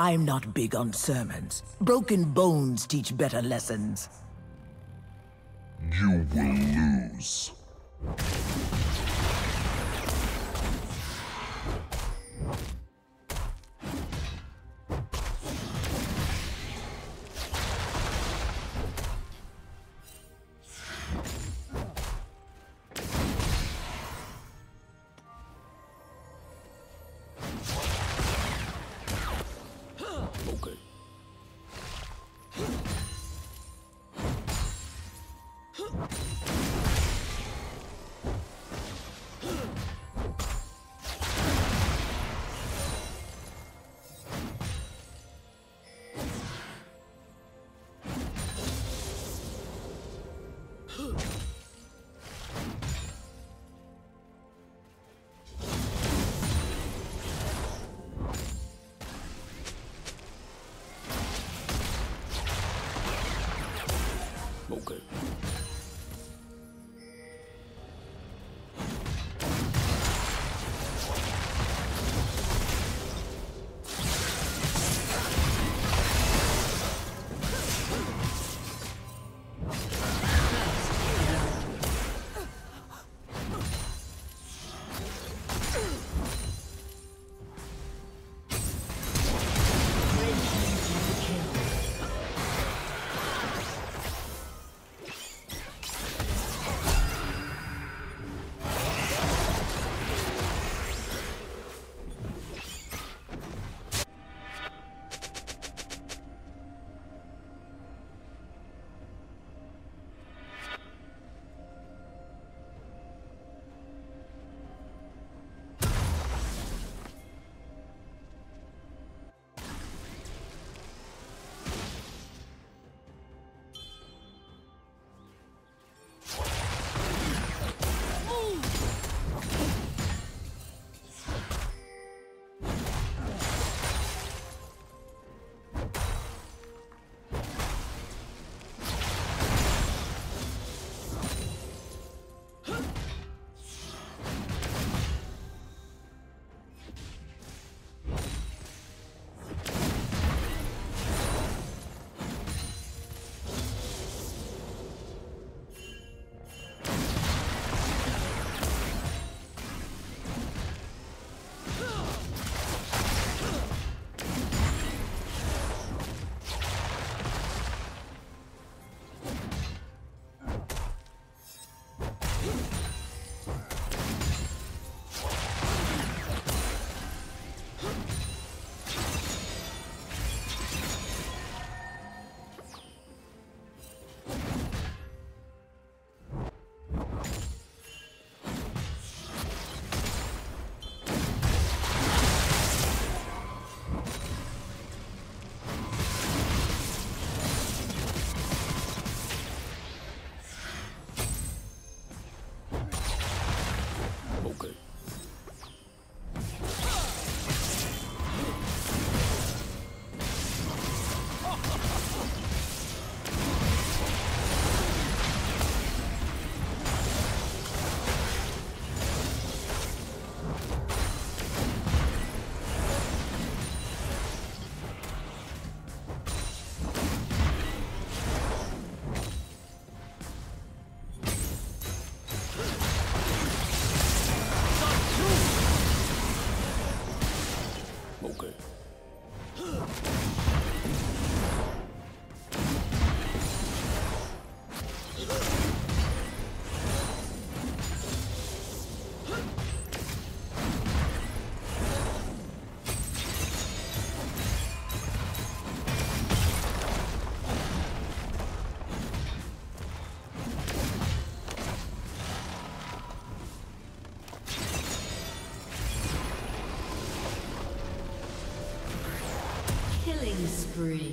I'm not big on sermons. Broken bones teach better lessons. You will lose. Dunkel. Spree.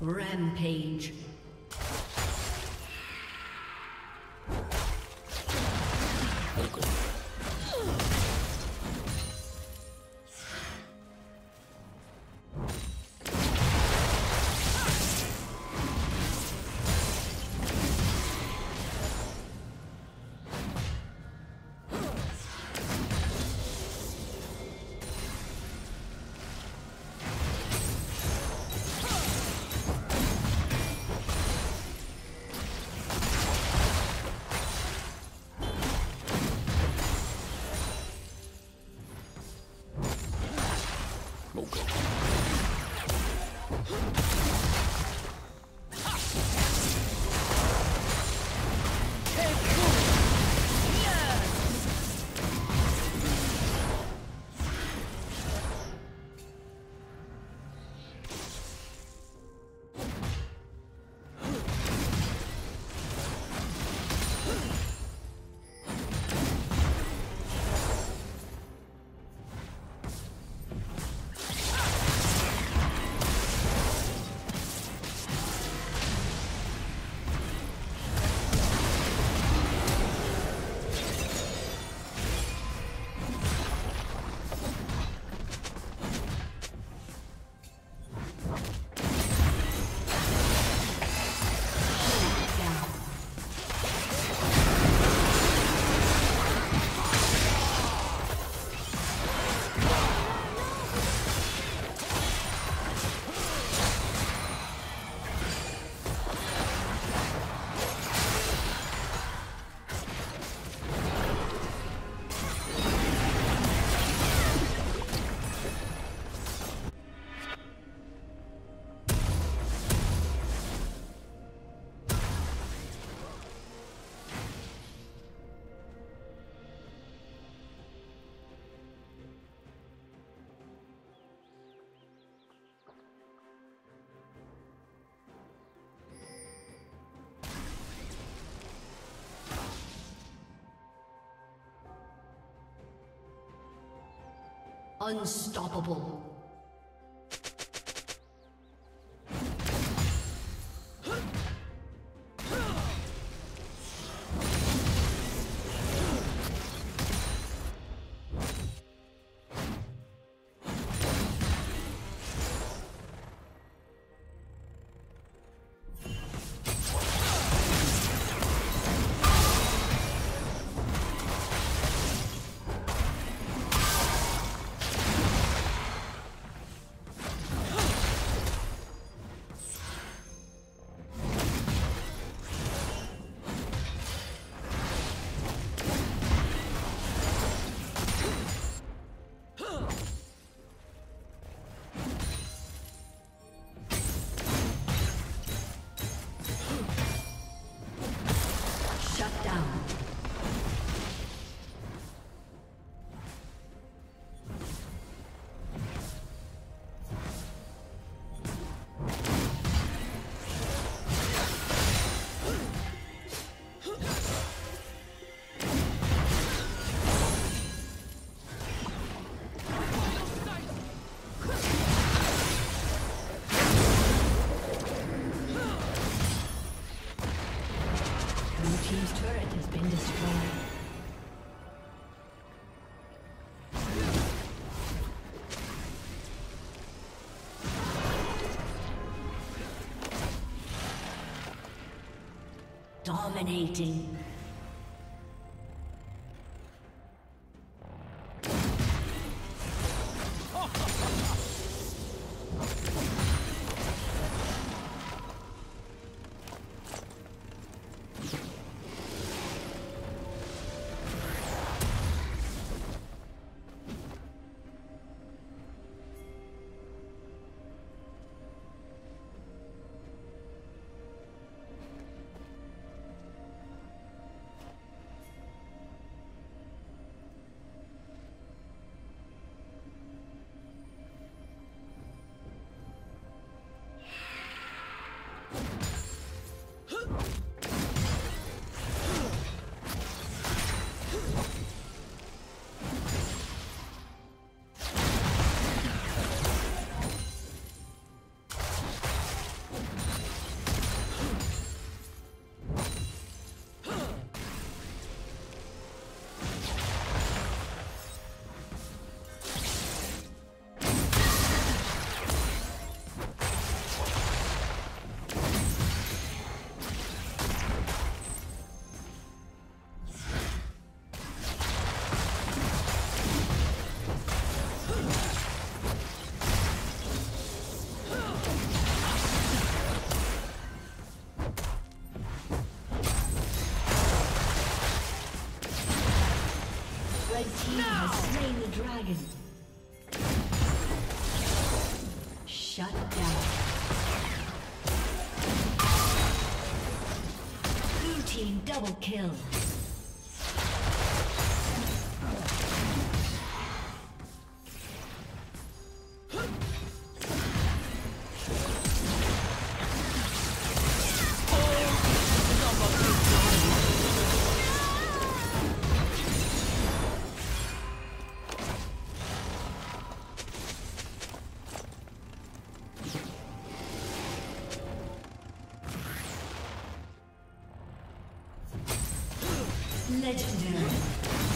Rampage. Unstoppable. Dominating. Team double kill. Legendary.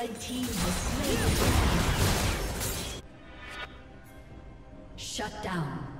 Red team has slain. Shut down.